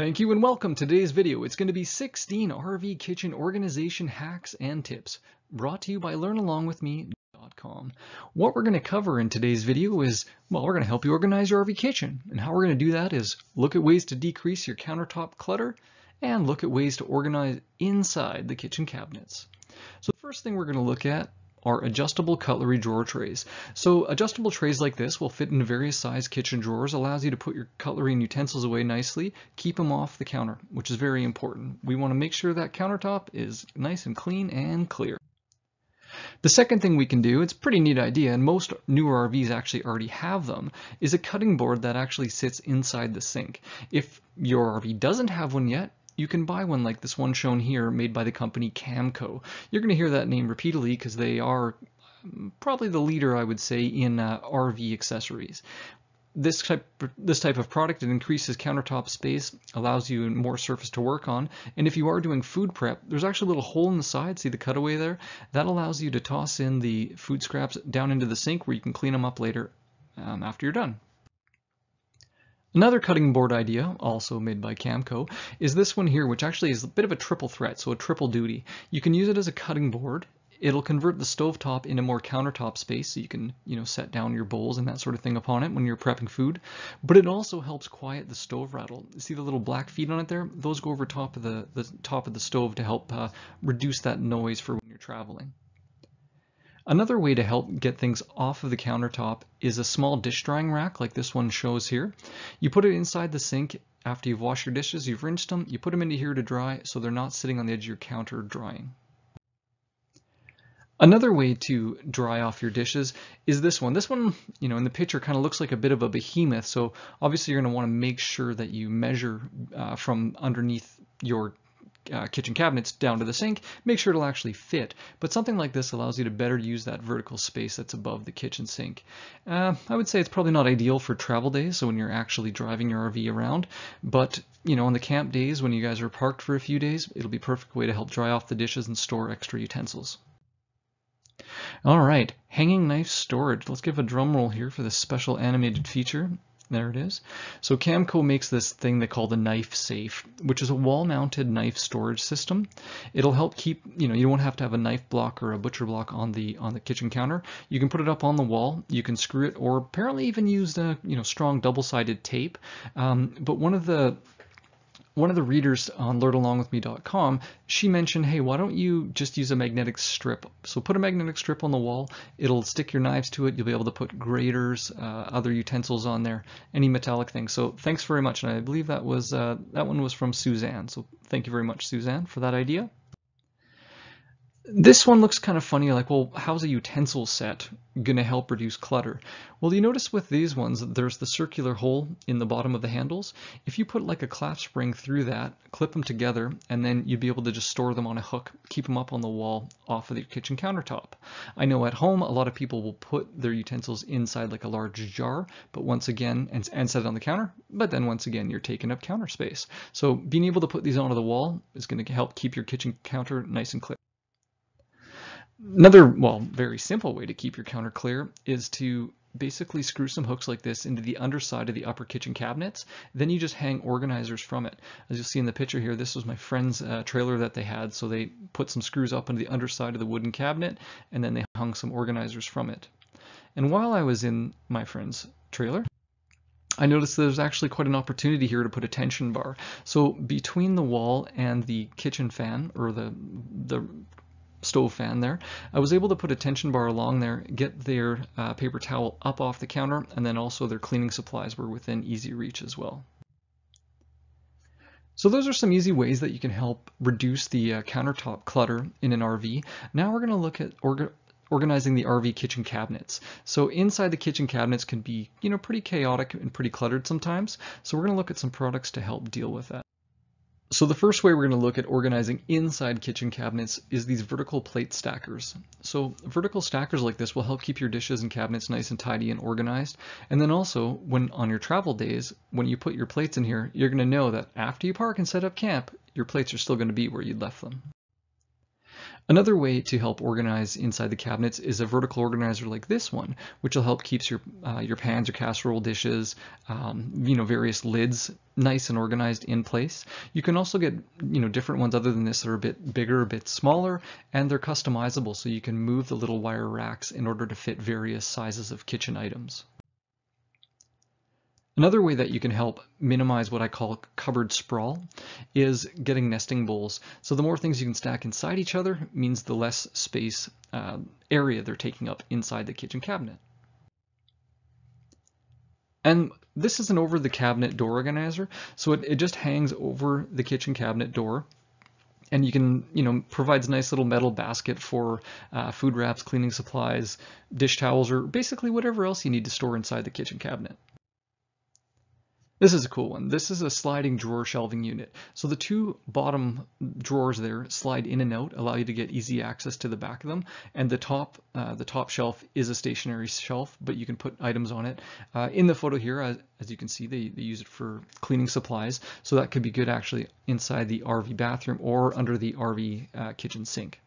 Thank you and welcome to today's video. It's going to be 16 RV kitchen organization hacks and tips brought to you by learnalongwithme.com. What we're going to cover in today's video is, well, we're going to help you organize your RV kitchen. And how we're going to do that is look at ways to decrease your countertop clutter and look at ways to organize inside the kitchen cabinets. So the first thing we're going to look at are adjustable cutlery drawer trays. So adjustable trays like this will fit in various size kitchen drawers, allows you to put your cutlery and utensils away nicely, keep them off the counter, which is very important. We want to make sure that countertop is nice and clean and clear. The second thing we can do, it's a pretty neat idea, and most newer RVs actually already have them, is a cutting board that actually sits inside the sink. If your RV doesn't have one yet, you can buy one like this one shown here made by the company Camco. You're going to hear that name repeatedly because they are probably the leader, I would say, in uh, RV accessories. This type, this type of product, it increases countertop space, allows you more surface to work on, and if you are doing food prep, there's actually a little hole in the side, see the cutaway there? That allows you to toss in the food scraps down into the sink where you can clean them up later um, after you're done. Another cutting board idea, also made by Camco, is this one here, which actually is a bit of a triple threat, so a triple duty. You can use it as a cutting board. It'll convert the stovetop into more countertop space, so you can, you know, set down your bowls and that sort of thing upon it when you're prepping food. But it also helps quiet the stove rattle. See the little black feet on it there? Those go over top of the, the top of the stove to help uh, reduce that noise for when you're traveling. Another way to help get things off of the countertop is a small dish drying rack like this one shows here. You put it inside the sink after you've washed your dishes, you've rinsed them, you put them into here to dry so they're not sitting on the edge of your counter drying. Another way to dry off your dishes is this one. This one, you know, in the picture kind of looks like a bit of a behemoth. So obviously you're going to want to make sure that you measure uh, from underneath your uh, kitchen cabinets down to the sink, make sure it'll actually fit. But something like this allows you to better use that vertical space that's above the kitchen sink. Uh, I would say it's probably not ideal for travel days, so when you're actually driving your RV around, but you know, on the camp days when you guys are parked for a few days, it'll be a perfect way to help dry off the dishes and store extra utensils. All right, hanging knife storage. Let's give a drum roll here for this special animated feature. There it is. So Camco makes this thing they call the knife safe, which is a wall-mounted knife storage system. It'll help keep, you know, you don't have to have a knife block or a butcher block on the on the kitchen counter. You can put it up on the wall. You can screw it, or apparently even use the, you know, strong double-sided tape. Um, but one of the one of the readers on learnalongwithme.com, she mentioned, hey, why don't you just use a magnetic strip? So put a magnetic strip on the wall. It'll stick your knives to it. You'll be able to put graters, uh, other utensils on there, any metallic thing. So thanks very much. And I believe that was uh, that one was from Suzanne. So thank you very much, Suzanne, for that idea. This one looks kind of funny, like, well, how's a utensil set going to help reduce clutter? Well, you notice with these ones, there's the circular hole in the bottom of the handles. If you put like a clasp spring through that, clip them together, and then you'd be able to just store them on a hook, keep them up on the wall off of the kitchen countertop. I know at home, a lot of people will put their utensils inside like a large jar, but once again, and, and set it on the counter, but then once again, you're taking up counter space. So being able to put these onto the wall is going to help keep your kitchen counter nice and clear. Another, well, very simple way to keep your counter clear is to basically screw some hooks like this into the underside of the upper kitchen cabinets. Then you just hang organizers from it. As you'll see in the picture here, this was my friend's uh, trailer that they had. So they put some screws up into the underside of the wooden cabinet and then they hung some organizers from it. And while I was in my friend's trailer, I noticed there's actually quite an opportunity here to put a tension bar. So between the wall and the kitchen fan or the the stove fan there. I was able to put a tension bar along there, get their uh, paper towel up off the counter, and then also their cleaning supplies were within easy reach as well. So those are some easy ways that you can help reduce the uh, countertop clutter in an RV. Now we're going to look at orga organizing the RV kitchen cabinets. So inside the kitchen cabinets can be, you know, pretty chaotic and pretty cluttered sometimes. So we're going to look at some products to help deal with that. So the first way we're going to look at organizing inside kitchen cabinets is these vertical plate stackers. So vertical stackers like this will help keep your dishes and cabinets nice and tidy and organized. And then also when on your travel days, when you put your plates in here, you're going to know that after you park and set up camp, your plates are still going to be where you left them. Another way to help organize inside the cabinets is a vertical organizer like this one, which will help keep your uh, your pans or casserole dishes, um, you know, various lids nice and organized in place. You can also get, you know, different ones other than this that are a bit bigger, a bit smaller, and they're customizable, so you can move the little wire racks in order to fit various sizes of kitchen items. Another way that you can help minimize what I call cupboard sprawl is getting nesting bowls. So the more things you can stack inside each other means the less space uh, area they're taking up inside the kitchen cabinet. And this is an over the cabinet door organizer. So it, it just hangs over the kitchen cabinet door and you can, you know, provides a nice little metal basket for uh, food wraps, cleaning supplies, dish towels, or basically whatever else you need to store inside the kitchen cabinet. This is a cool one. This is a sliding drawer shelving unit. So the two bottom drawers there slide in and out, allow you to get easy access to the back of them. And the top, uh, the top shelf is a stationary shelf, but you can put items on it. Uh, in the photo here, as, as you can see, they, they use it for cleaning supplies. So that could be good actually inside the RV bathroom or under the RV uh, kitchen sink.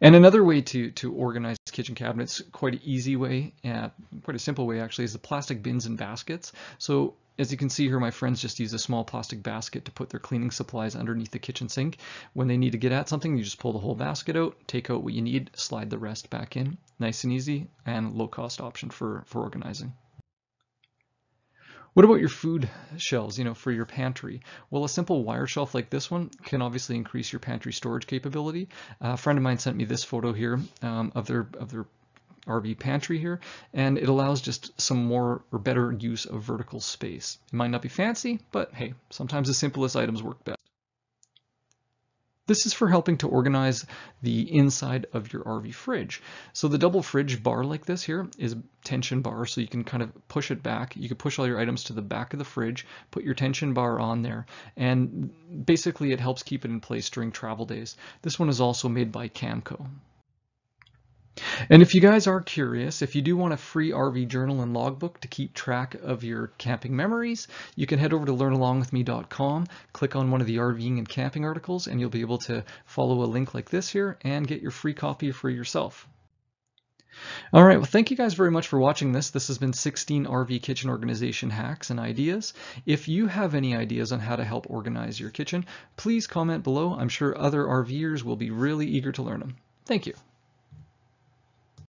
And another way to, to organize kitchen cabinets, quite an easy way, uh, quite a simple way actually, is the plastic bins and baskets. So as you can see here, my friends just use a small plastic basket to put their cleaning supplies underneath the kitchen sink. When they need to get at something, you just pull the whole basket out, take out what you need, slide the rest back in. Nice and easy and low cost option for, for organizing. What about your food shelves, you know, for your pantry? Well, a simple wire shelf like this one can obviously increase your pantry storage capability. a friend of mine sent me this photo here um, of their of their RV pantry here, and it allows just some more or better use of vertical space. It might not be fancy, but hey, sometimes the simplest items work best. This is for helping to organize the inside of your RV fridge. So the double fridge bar like this here is a tension bar, so you can kind of push it back. You can push all your items to the back of the fridge, put your tension bar on there, and basically it helps keep it in place during travel days. This one is also made by Camco. And if you guys are curious, if you do want a free RV journal and logbook to keep track of your camping memories, you can head over to learnalongwithme.com, click on one of the RVing and camping articles, and you'll be able to follow a link like this here and get your free copy for yourself. All right, well, thank you guys very much for watching this. This has been 16 RV kitchen organization hacks and ideas. If you have any ideas on how to help organize your kitchen, please comment below. I'm sure other RVers will be really eager to learn them. Thank you.